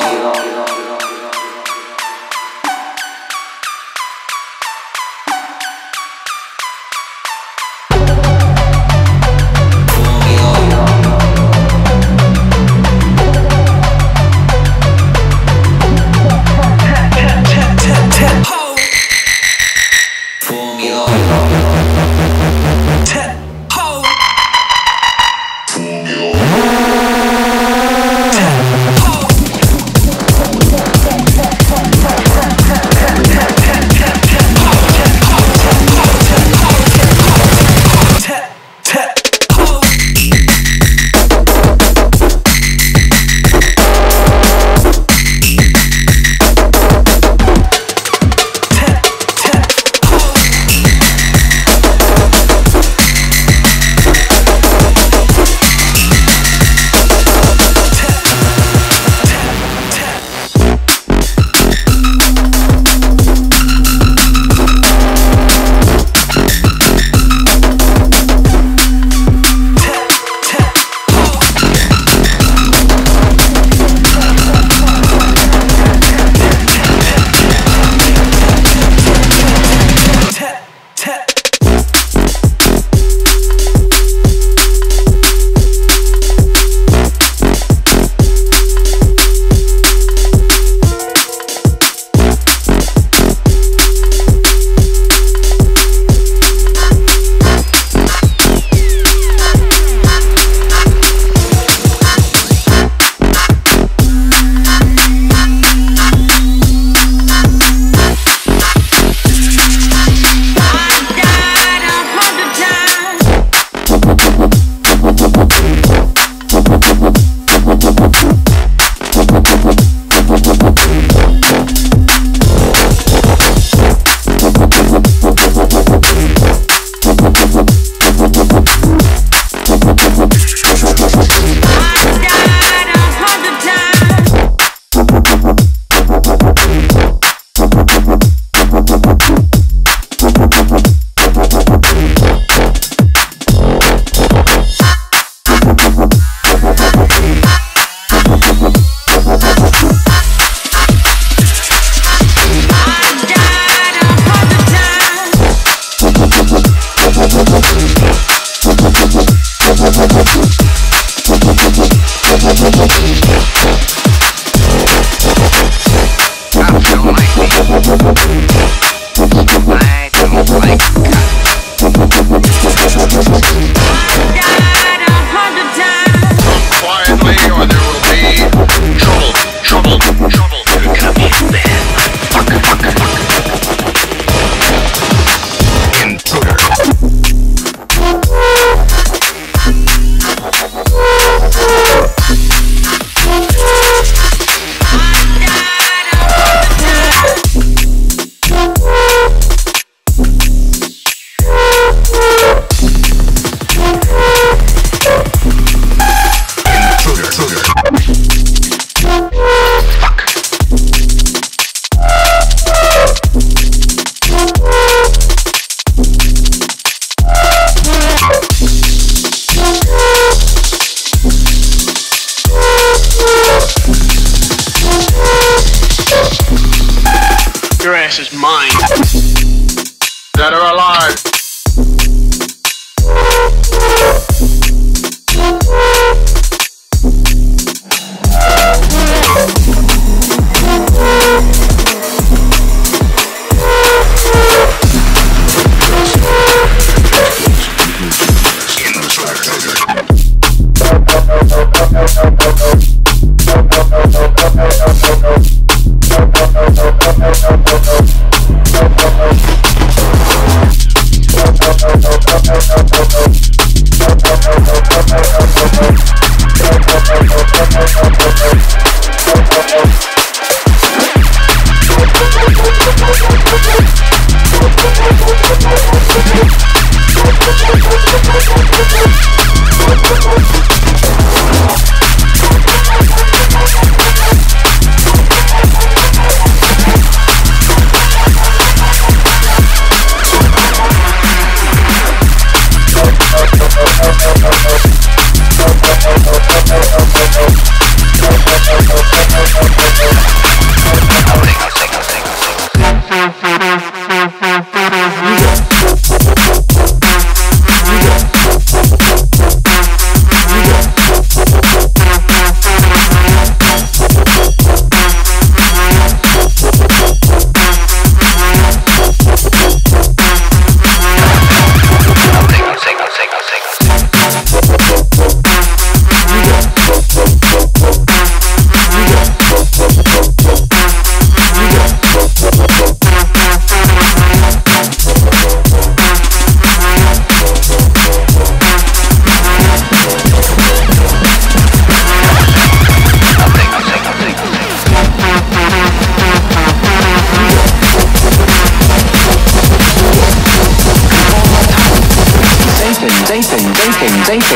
别动，别动，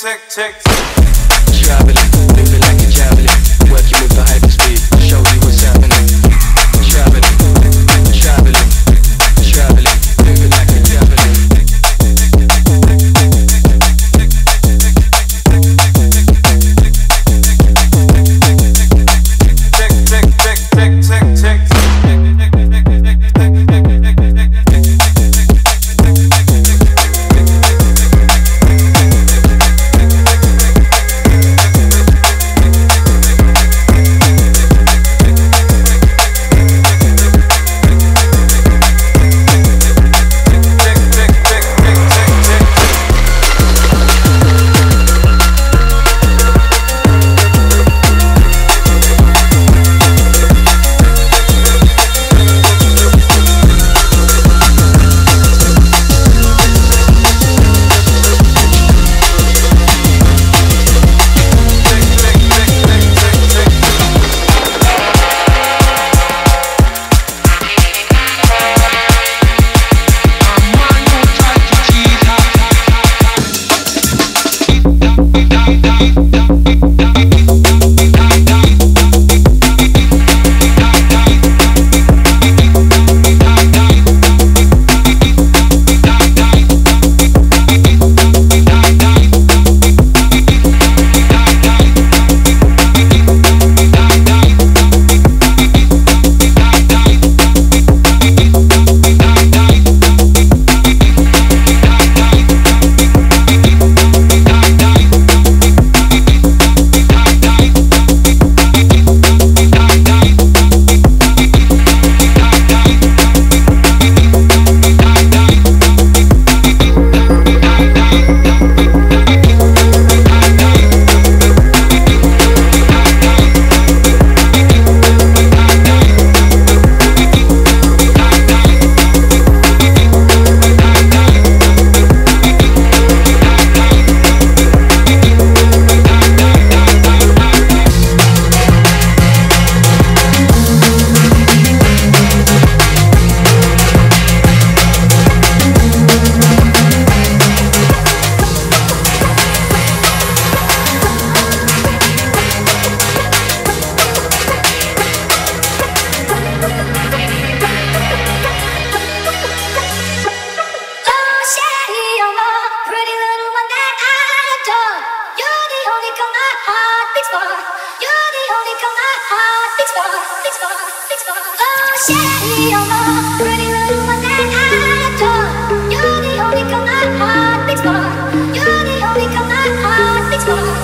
tick, tick, tick. Traveling, living like a traveling, working with the hype.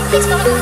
It's gonna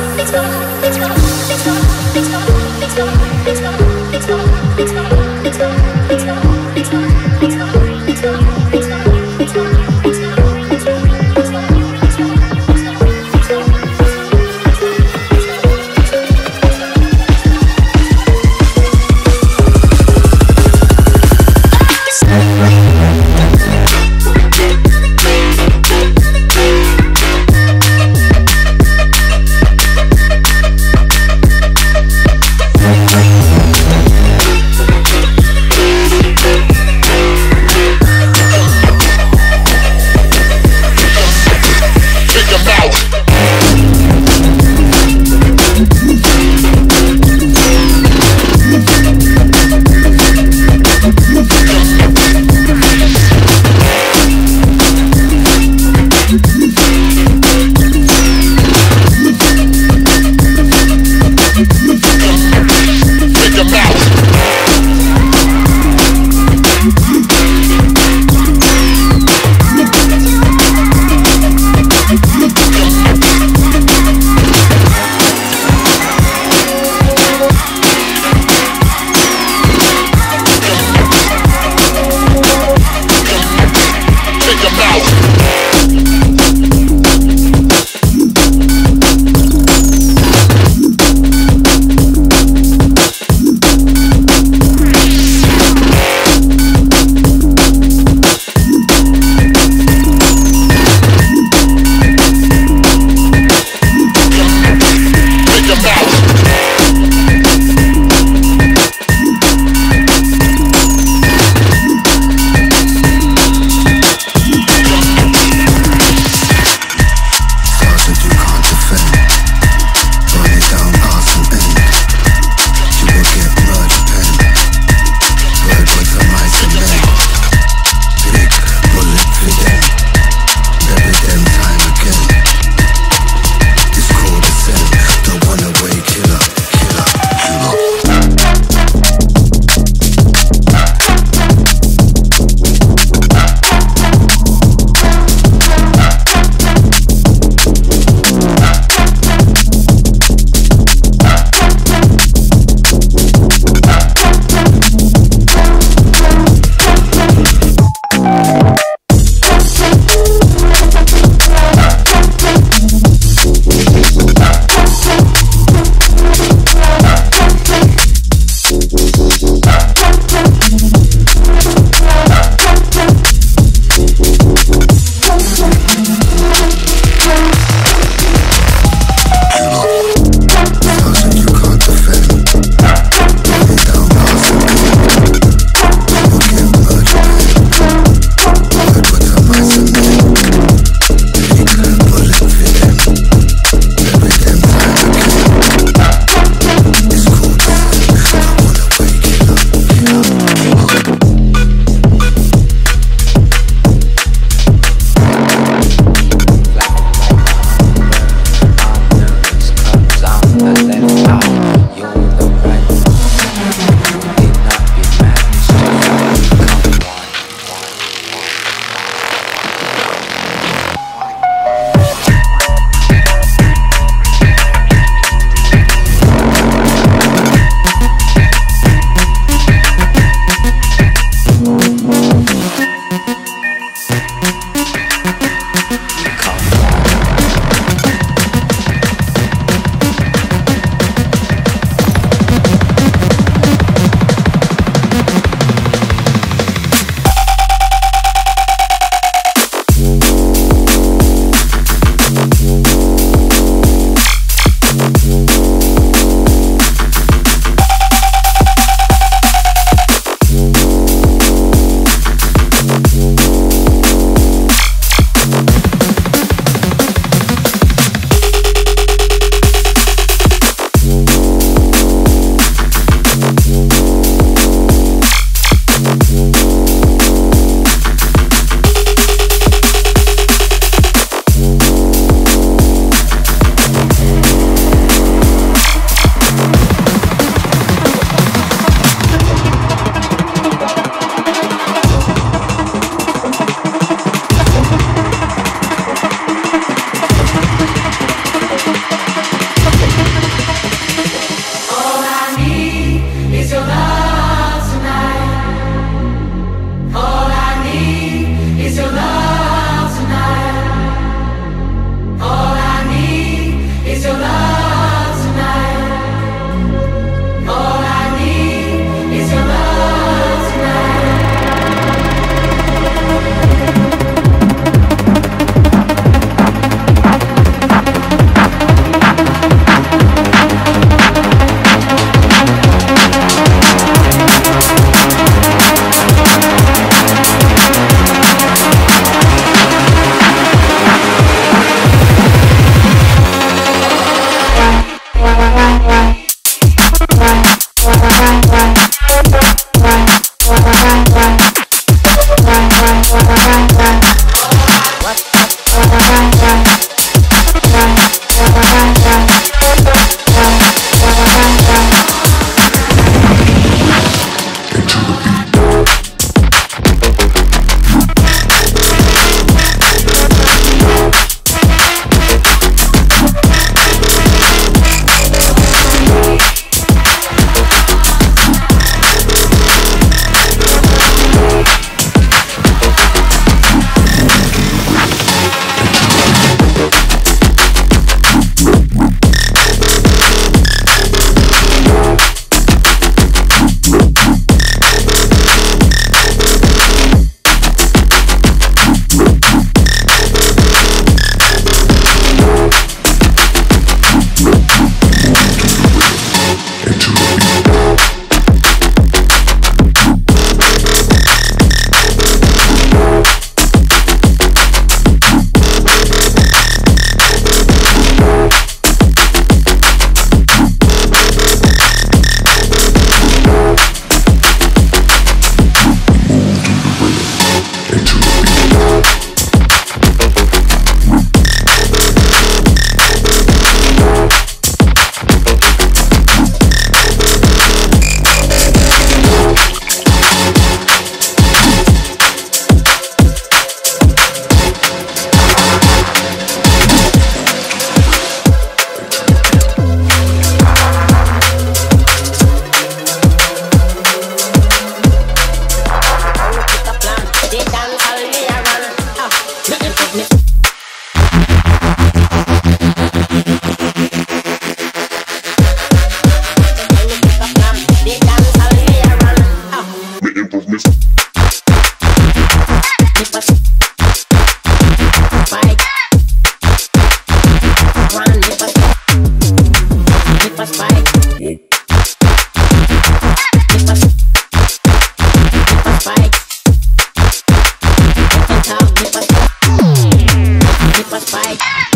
fight.